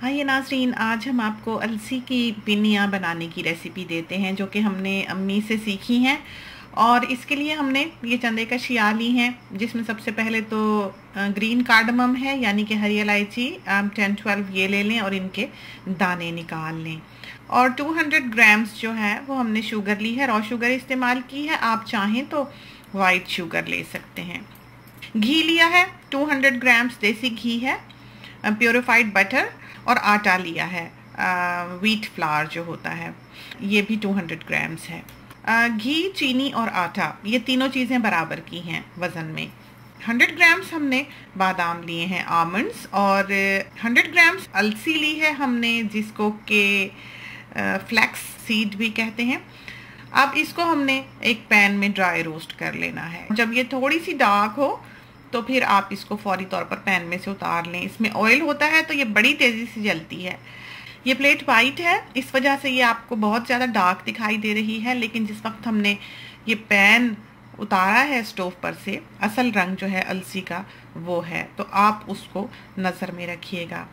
हाँ ये नाजरीन, आज हम आपको अलसी की पिनिया बनाने की रेसिपी देते हैं, जो कि हमने अम्मी से सीखी हैं। और इसके लिए हमने ये चंदे का शिया ली हैं, जिसमें सबसे पहले तो ग्रीन कार्डमम है, यानी कि हरी इलायची टेन ट्वेल्व ये ले लें और इनके दाने निकाल लें। और 200 ग्राम्स जो है, वो हमने शुगर ली है रॉ शुगर इस्तेमाल की है, आप चाहें तो वाइट शुगर ले सकते हैं। घी लिया है 200 ग्राम्स देसी घी है प्योरीफाइड बटर और आटा लिया है वीट फ्लावर जो होता है, ये भी 200 ग्राम्स है। घी, चीनी और आटा, ये तीनों चीज़ें बराबर की हैं वज़न में। 100 ग्राम्स हमने बादाम लिए हैं आमंड्स और 100 ग्राम्स अलसी ली है हमने, जिसको के फ्लैक्स सीड भी कहते हैं। अब इसको हमने एक पैन में ड्राई रोस्ट कर लेना है। जब ये थोड़ी सी डार्क हो तो फिर आप इसको फौरी तौर पर पैन में से उतार लें। इसमें ऑयल होता है तो ये बड़ी तेज़ी से जलती है। ये प्लेट वाइट है, इस वजह से ये आपको बहुत ज़्यादा डार्क दिखाई दे रही है, लेकिन जिस वक्त हमने ये पैन उतारा है स्टोव पर से, असल रंग जो है अलसी का, वो है। तो आप उसको नज़र में रखिएगा।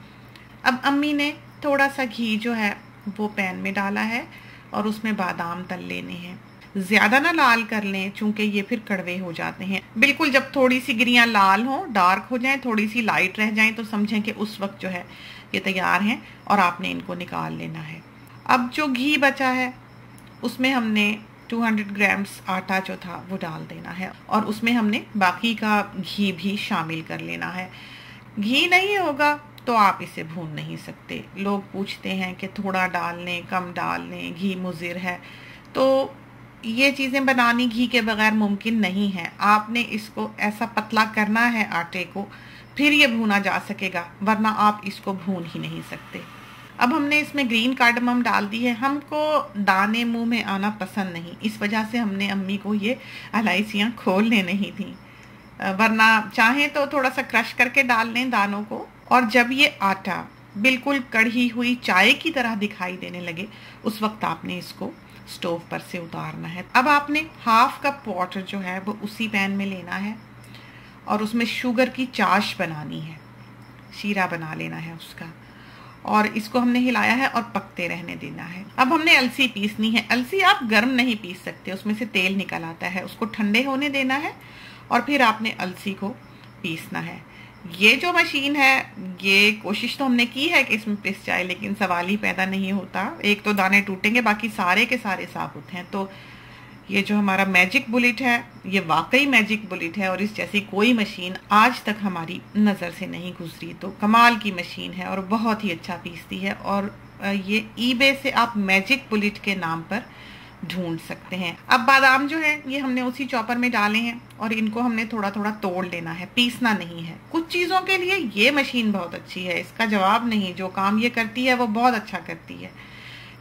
अब अम्मी ने थोड़ा सा घी जो है वो पैन में डाला है और उसमें बादाम तल लेने हैं। ज़्यादा ना लाल कर लें, चूँकि ये फिर कड़वे हो जाते हैं। बिल्कुल, जब थोड़ी सी गिरियाँ लाल हों, डार्क हो जाएँ थोड़ी सी लाइट रह जाएँ तो समझें कि उस वक्त जो है, ये तैयार हैं और आपने इनको निकाल लेना है। अब जो घी बचा है, उसमें हमने 200 ग्राम्स आटा जो था, वो डाल देना है और उसमें हमने बाकी का घी भी शामिल कर लेना है। घी नहीं होगा तो आप इसे भून नहीं सकते। लोग पूछते हैं कि थोड़ा डाल लें, कम डाल लें, घी मुजिर है तो ये चीज़ें बनानी घी के बगैर मुमकिन नहीं है। आपने इसको ऐसा पतला करना है आटे को, फिर ये भूना जा सकेगा, वरना आप इसको भून ही नहीं सकते। अब हमने इसमें ग्रीन कार्डमम डाल दी है। हमको दाने मुँह में आना पसंद नहीं। इस वजह से हमने अम्मी को ये इलायचियाँ खोलने नहीं थी। वरना चाहें तो थोड़ा सा क्रश करके डाल लें दानों को। और जब ये आटा बिल्कुल कढ़ी हुई चाय की तरह दिखाई देने लगे, उस वक्त आपने इसको स्टोव पर से उतारना है। अब आपने हाफ़ कप वाटर जो है, वो उसी पैन में लेना है और उसमें शुगर की चाश बनानी है। शीरा बना लेना है उसका और इसको हमने हिलाया है और पकते रहने देना है। अब हमने अलसी पीसनी है। अलसी आप गर्म नहीं पीस सकते, उसमें से तेल निकल आता है। उसको ठंडे होने देना है और फिर आपने अलसी को पीसना है। ये जो मशीन है, ये कोशिश तो हमने की है कि इसमें पिस जाए, लेकिन सवाल ही पैदा नहीं होता। एक तो दाने टूटेंगे, बाकी सारे के सारे साबुत हैं। तो ये जो हमारा मैजिक बुलेट है, ये वाकई मैजिक बुलेट है और इस जैसी कोई मशीन आज तक हमारी नज़र से नहीं गुजरी। तो कमाल की मशीन है और बहुत ही अच्छा पीसती है। और ये ईबे से आप मैजिक बुलेट के नाम पर ढूंढ सकते हैं। अब बादाम जो है, ये हमने उसी चॉपर में डाले हैं और इनको हमने थोड़ा थोड़ा तोड़ लेना है, पीसना नहीं है। कुछ चीज़ों के लिए ये मशीन बहुत अच्छी है, इसका जवाब नहीं, जो काम ये करती है वो बहुत अच्छा करती है।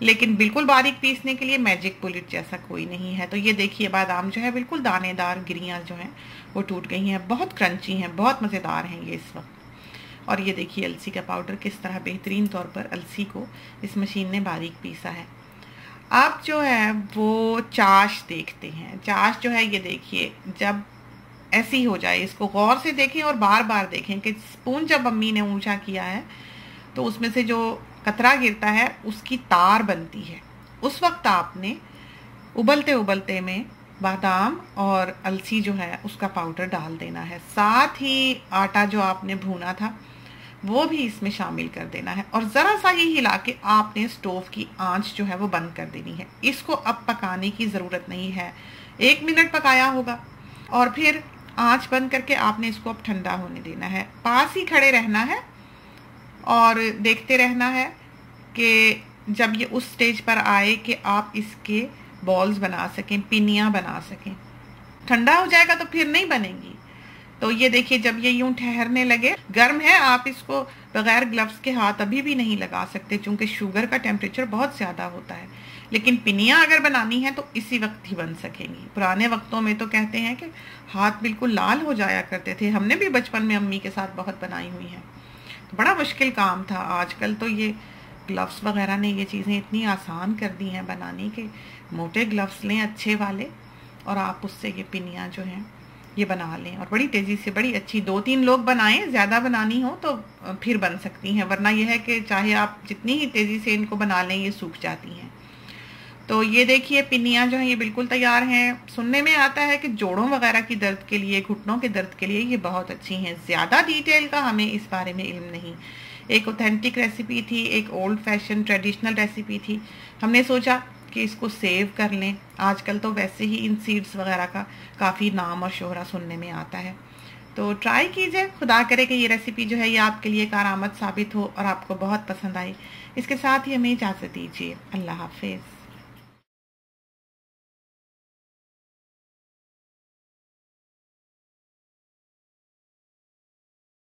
लेकिन बिल्कुल बारीक पीसने के लिए मैजिक बुलेट जैसा कोई नहीं है। तो ये देखिए, बादाम जो है बिल्कुल दानेदार गिरियाँ जो हैं, वो टूट गई हैं। बहुत क्रंची हैं, बहुत मज़ेदार हैं ये इस वक्त। और ये देखिए, अलसी का पाउडर किस तरह बेहतरीन तौर पर अलसी को इस मशीन ने बारीक पीसा है। अब जो है, वो चाश देखते हैं। चाश जो है, ये देखिए, जब ऐसी हो जाए, इसको गौर से देखें और बार बार देखें कि स्पून जब अम्मी ने ऊँचा किया है तो उसमें से जो कतरा गिरता है, उसकी तार बनती है। उस वक्त आपने उबलते उबलते में बादाम और अलसी जो है, उसका पाउडर डाल देना है। साथ ही आटा जो आपने भूना था वो भी इसमें शामिल कर देना है। और ज़रा सा ही हिला के आपने स्टोव की आँच जो है वो बंद कर देनी है। इसको अब पकाने की ज़रूरत नहीं है। एक मिनट पकाया होगा। और फिर आँच बंद करके आपने इसको अब ठंडा होने देना है। पास ही खड़े रहना है और देखते रहना है कि जब ये उस स्टेज पर आए कि आप इसके बॉल्स बना सकें, पिनियाँ बना सकें। ठंडा हो जाएगा तो फिर नहीं बनेंगी। तो ये देखिए, जब ये यूँ ठहरने लगे, गर्म है, आप इसको बगैर ग्लव्स के हाथ अभी भी नहीं लगा सकते क्योंकि शुगर का टेम्परेचर बहुत ज़्यादा होता है। लेकिन पिनिया अगर बनानी है तो इसी वक्त ही बन सकेंगी। पुराने वक्तों में तो कहते हैं कि हाथ बिल्कुल लाल हो जाया करते थे। हमने भी बचपन में अम्मी के साथ बहुत बनाई हुई हैं। तो बड़ा मुश्किल काम था। आजकल तो ये ग्लव्स वगैरह ने ये चीज़ें इतनी आसान कर दी हैं बनाने के। मोटे ग्लव्स लें, अच्छे वाले, और आप उससे ये पिनियाँ जो हैं ये बना लें और बड़ी तेज़ी से, बड़ी अच्छी दो तीन लोग बनाएँ, ज़्यादा बनानी हो तो फिर बन सकती हैं। वरना यह है कि चाहे आप जितनी ही तेज़ी से इनको बना लें, ये सूख जाती हैं। तो ये देखिए पिनियाँ जो हैं, ये बिल्कुल तैयार हैं। सुनने में आता है कि जोड़ों वगैरह की दर्द के लिए, घुटनों के दर्द के लिए ये बहुत अच्छी हैं। ज़्यादा डिटेल का हमें इस बारे में इल्म नहीं। एक ऑथेंटिक रेसिपी थी, एक ओल्ड फ़ैशन ट्रेडिशनल रेसिपी थी। हमने सोचा कि इसको सेव कर लें। आजकल तो वैसे ही इन सीड्स वगैरह का काफ़ी नाम और शोहरा सुनने में आता है। तो ट्राई कीजिए। खुदा करे कि ये रेसिपी जो है, ये आपके लिए कारामद साबित हो और आपको बहुत पसंद आई। इसके साथ ही हमें इजाज़त दीजिए। अल्लाह हाफिज़।